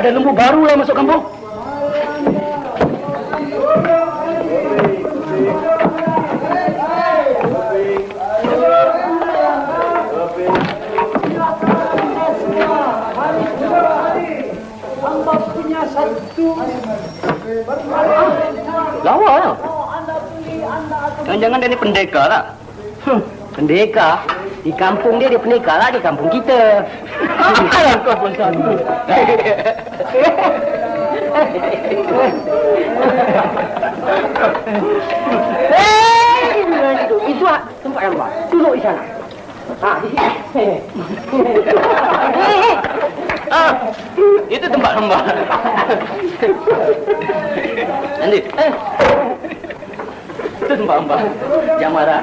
Ada lembu baru lah masuk kampung. Lawa lah. Jangan-jangan dia ni pendekar lah. Hmm, pendekar? Di kampung dia, dia pendekar lah. Di kampung kita. Kalau kau pun satu. Hei, itu ah, tempat yang baik. Duduk di sana. Ha. Ah, itu tempat hamba. Nanti. Eh. Itu tempat hamba. Jangan marah.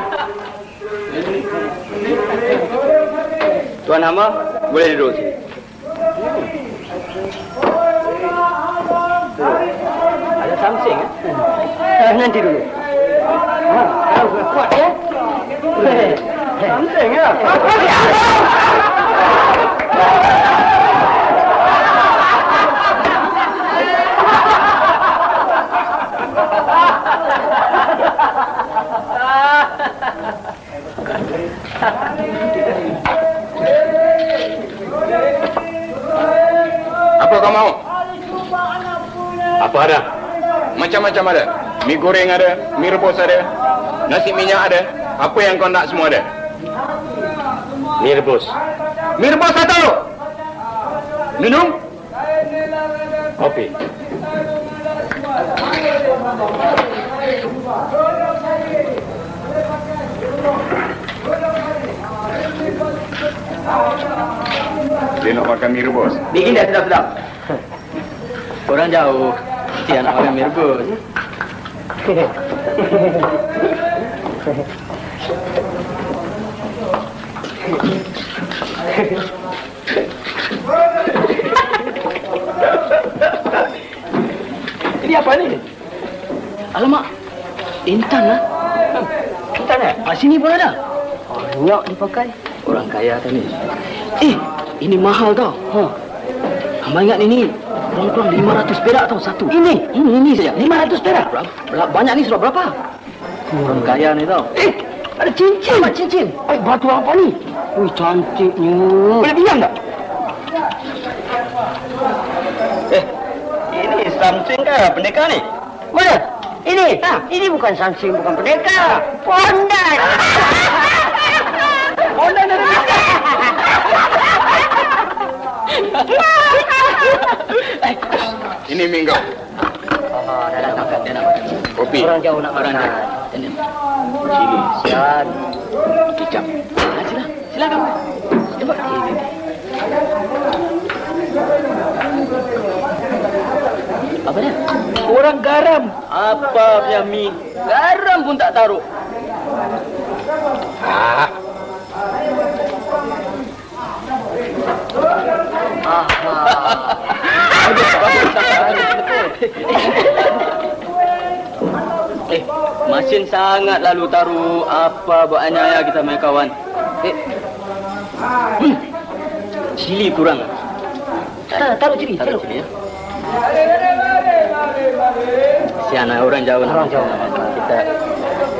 di sini. Eh. Eh. Itu tempat kami. Itu tempat kami. Tuan hamba, boleh duduk sini. Ada something. Eh, nanti dulu. Ha, kalau kuat ya. Something ya. Apa kau mau? Apa ada? Macam-macam ada. Mi goreng ada, mi rebus ada, nasi minyak ada. Apa yang kau nak semua ada? Mi rebus. Mi rebus satu. Minum? Kopi. Dia nak makan mi rebus. Bikin dah sedap-sedap. Orang jauh. Si anak orang mirbus. Ini apa ni? Alamak. Intan lah. Intan eh? Ah, sini pun ada. Banyak dipakai. Orang kaya tu ni. Eh, ini mahal tau. Ha. Hamba ingat ini kurang-kurang 500 perak tau satu. Ini? Ini, ini saja. 500 perak? Berapa? Banyak ni sudah berapa? Orang kaya ni tau. Eh, ada cincin. Apa cincin? Eh, batu apa ni? Ui, cantiknya. Boleh pinjam tak? Eh, ini something ke pendekar ni? Mana? Ini? Ha, ini bukan something, bukan pendekar. Pondan. Pondan dari mana? Ini minggu. Oh, dah datang kat dia nak makan. Kopi. Orang jauh nak makan. Ini. Sini, sian. Kicap. Ah, sila, silakan. Cepat. Ini. Apa dia? Orang garam. Apa punya mi? Garam pun tak taruh. Ah, Eh, masin sangat lalu taruh apa buat anyaya kita main kawan. Eh. Hmm. Cili kurang. Taruh, taruh cili, taruh cili ya. Si anak orang jauh orang jauh. Kita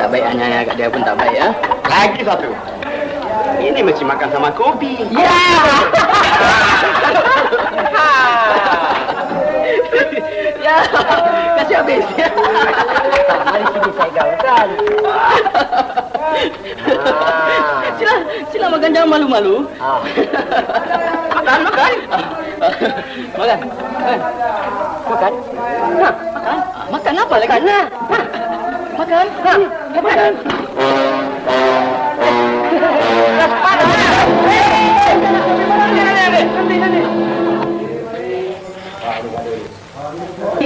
tak baik anyaya kat dia pun tak baik ya. lagi satu. Ini mesti makan sama kopi. Ya. ya, kasih habis. Mari sini saya gaulkan. sila, sila makan jangan malu-malu. makan, makan. makan. Makan. Makan. Makan. Makan apa lagi? Makan lah. Makan. Ha. Makan.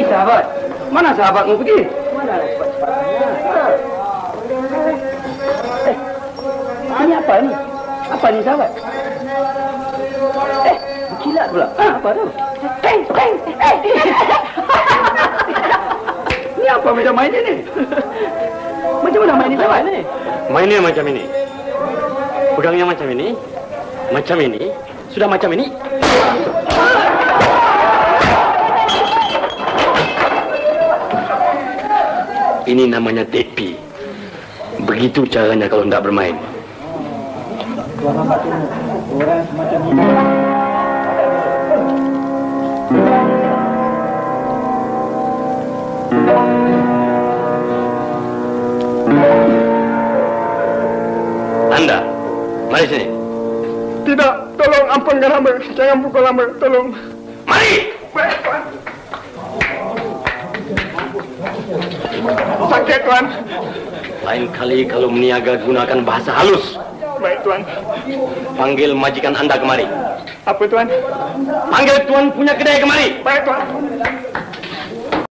Sahabat. Mana sahabatmu pergi? Mana Eh, ini apa ni? Apa ni sahabat? Eh, kilat pula. Ha, apa tu? Teng, teng, eh. Ni apa macam main ni? Macam mana main ni sahabat ni? Mainnya macam ini. Pegangnya macam ini. Macam ini. Sudah macam ini. Ini namanya tepi. Begitu caranya kalau tidak bermain. Anda, mari sini. Tidak, tolong ampunkan hamba. Jangan pukul hamba, tolong. Mari! Baik, Sakit, Tuan. Lain kali kalau meniaga gunakan bahasa halus. Baik, Tuan. Panggil majikan Anda kemari. Apa, Tuan? Panggil tuan punya kedai kemari. Baik, Tuan.